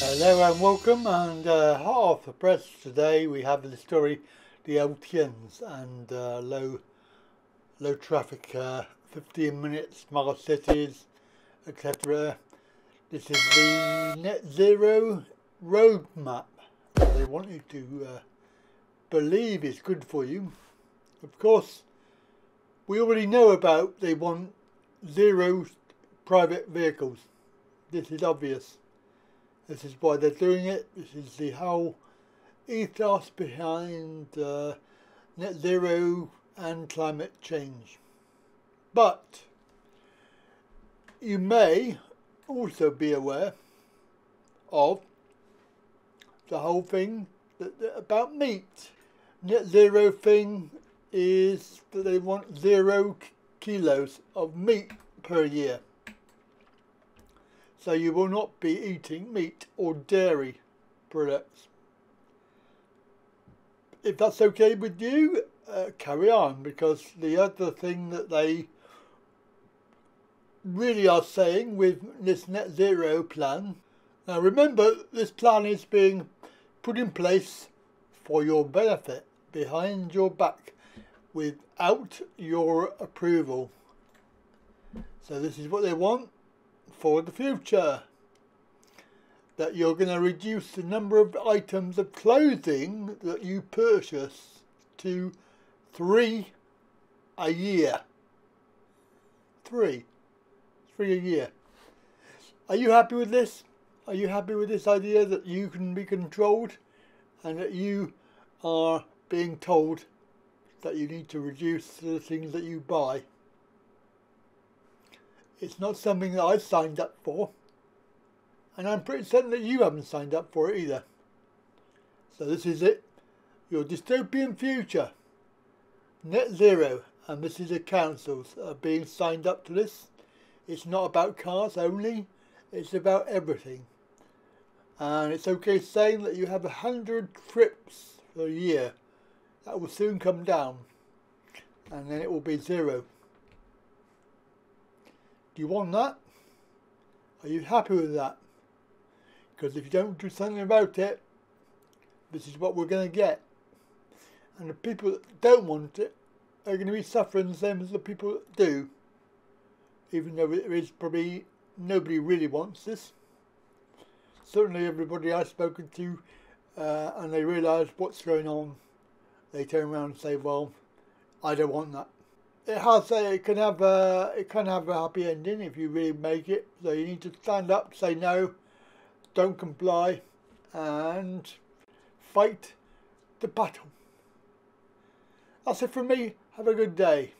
Hello and welcome and uh, hot off the press today we have the story the LTNs and uh, low low traffic uh, 15 minutes smart cities etc this is the net zero roadmap. They want you to uh, believe is good for you. Of course we already know about they want zero private vehicles this is obvious this is why they're doing it. This is the whole ethos behind uh, net zero and climate change. But you may also be aware of the whole thing that, that about meat. Net zero thing is that they want zero kilos of meat per year so you will not be eating meat or dairy products. If that's okay with you, uh, carry on because the other thing that they really are saying with this net zero plan, now remember this plan is being put in place for your benefit behind your back without your approval. So this is what they want for the future. That you're going to reduce the number of items of clothing that you purchase to three a year. Three. Three a year. Are you happy with this? Are you happy with this idea that you can be controlled and that you are being told that you need to reduce the things that you buy? It's not something that I've signed up for. And I'm pretty certain that you haven't signed up for it either. So this is it. Your dystopian future. Net zero. And this is the councils are being signed up to this. It's not about cars only. It's about everything. And it's okay saying that you have a hundred trips a year. That will soon come down. And then it will be zero. Do you want that? Are you happy with that? Because if you don't do something about it, this is what we're going to get. And the people that don't want it are going to be suffering the same as the people that do. Even though there is probably nobody really wants this. Certainly everybody I've spoken to uh, and they realise what's going on, they turn around and say, well, I don't want that it has a, it can have a it can have a happy ending if you really make it. So you need to stand up, say no, don't comply, and fight the battle. That's it from me. Have a good day.